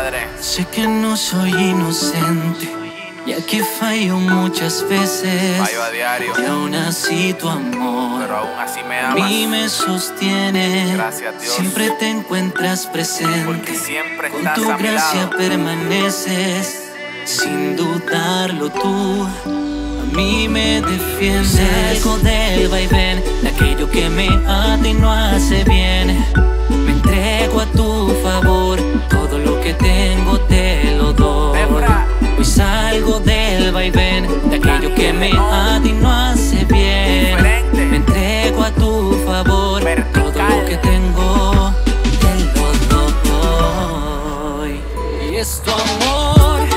Padre. Sé que no soy inocente, ya que fallo muchas veces. Fallo a diario. Y aún así tu amor Pero aún así me a amas. mí me sostiene. Gracias, Dios. Siempre te encuentras presente. Porque siempre Con estás tu a mi gracia lado. permaneces, sin dudarlo tú. A mí me defiendes. Salgo del vaivén, de aquello que me ata y no hace bien. Es tu amor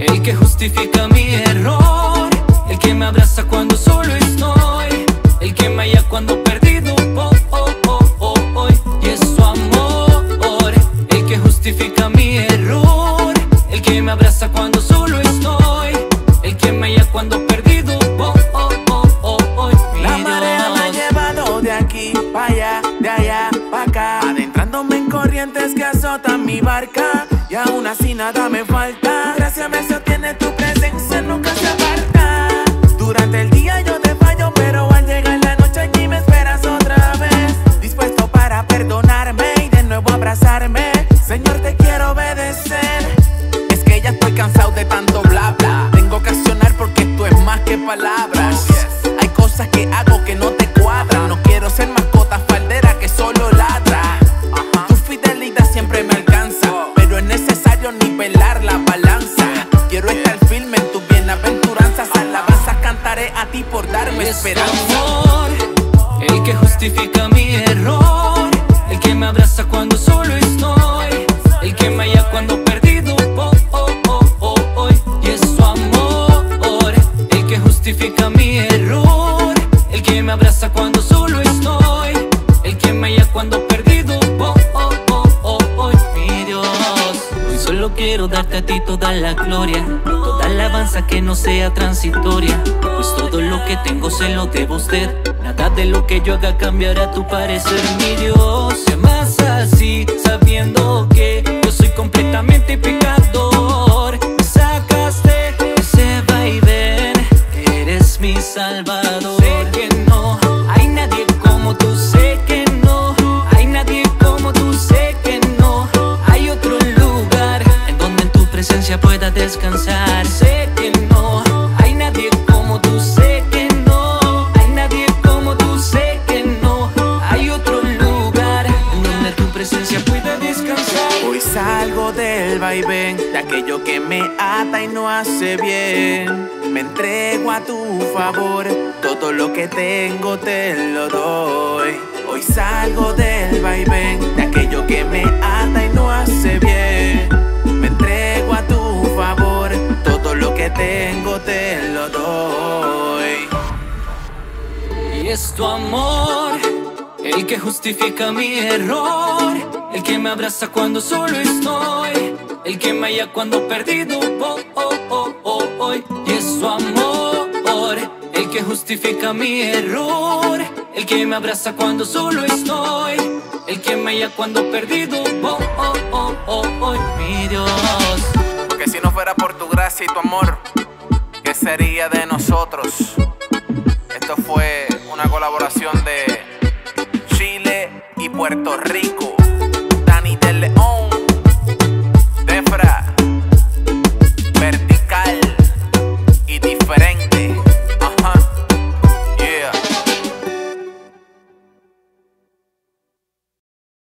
el que justifica mi error, el que me abraza cuando solo estoy, el que me halla cuando perdido oh, oh, oh, oh, oh. Y es tu amor el que justifica mi error, el que me abraza cuando solo estoy, el que me halla cuando perdido oh, oh, oh, oh, oh. Mi La marea me ha llevado de aquí para allá, de allá para acá. Adentrándome en corrientes que azotan mi barca. Así nada me falta. Gracias me sostiene tu esperanza. el que justifica mi error, el que me abraza cuando solo estoy, el que me halla cuando perdido. Oh, oh, oh, oh, oh. Y es tu amor, el que justifica mi error, el que me abraza cuando solo estoy, el que me halla cuando perdido. Oh, oh, oh, oh, oh. Mi Dios, hoy solo quiero darte a ti toda la gloria, toda alabanza que no sea transitoria, lo a usted. Nada de lo que yo haga cambiará tu parecer, mi Dios. Se más así, sabiendo que yo soy completamente pecador. Me sacaste de ese vaivén, eres mi salvador. Sé que no hay nadie como tú, sé que no hay nadie como tú, sé que no hay otro lugar en donde en tu presencia pueda descansar. Vaivén de aquello que me ata y no hace bien. Me entrego a tu favor, todo lo que tengo te lo doy. Hoy salgo del vaivén de aquello que me ata y no hace bien. Me entrego a tu favor, todo lo que tengo te lo doy. Y es tu amor el que justifica mi error, el que me abraza cuando solo estoy, el que me halla cuando perdido. Oh, oh, oh, oh, oh. Y es tu amor el que justifica mi error, el que me abraza cuando solo estoy, el que me halla cuando perdido. Oh, oh, oh, oh, oh. Mi Dios. Porque si no fuera por tu gracia y tu amor, ¿qué sería de nosotros? Esto fue una colaboración de Chile y Puerto Rico.